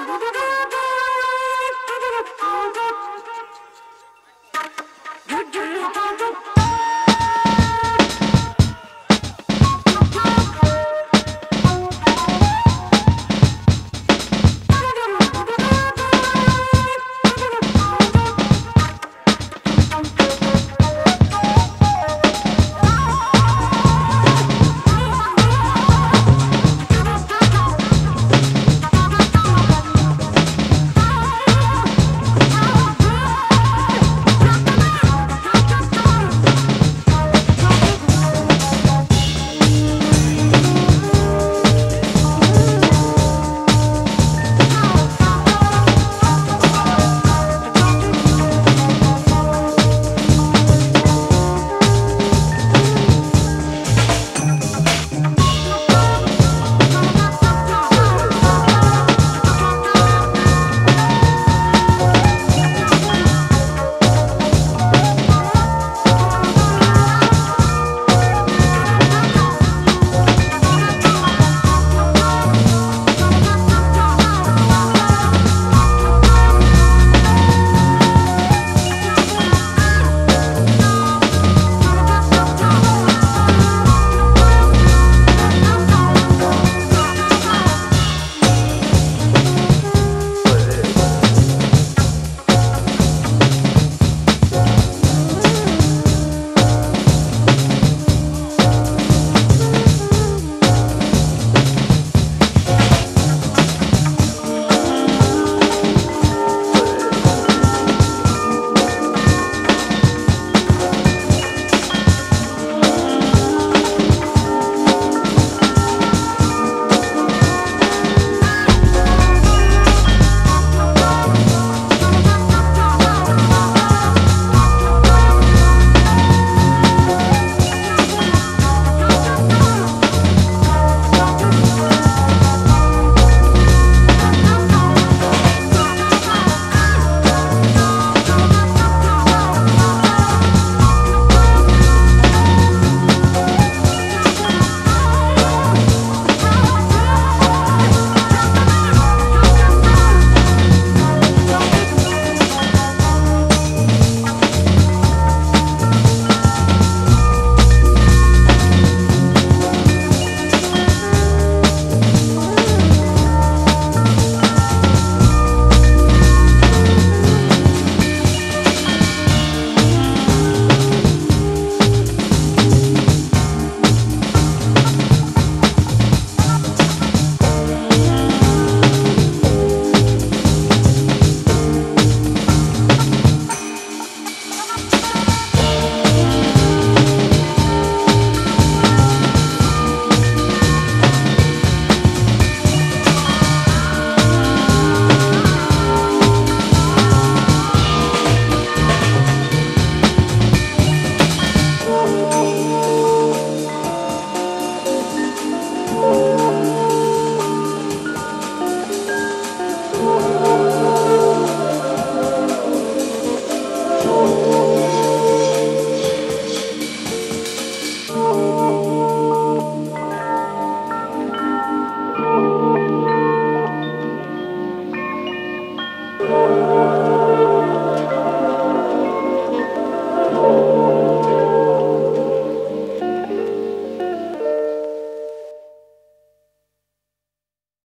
Oh, my God. Thank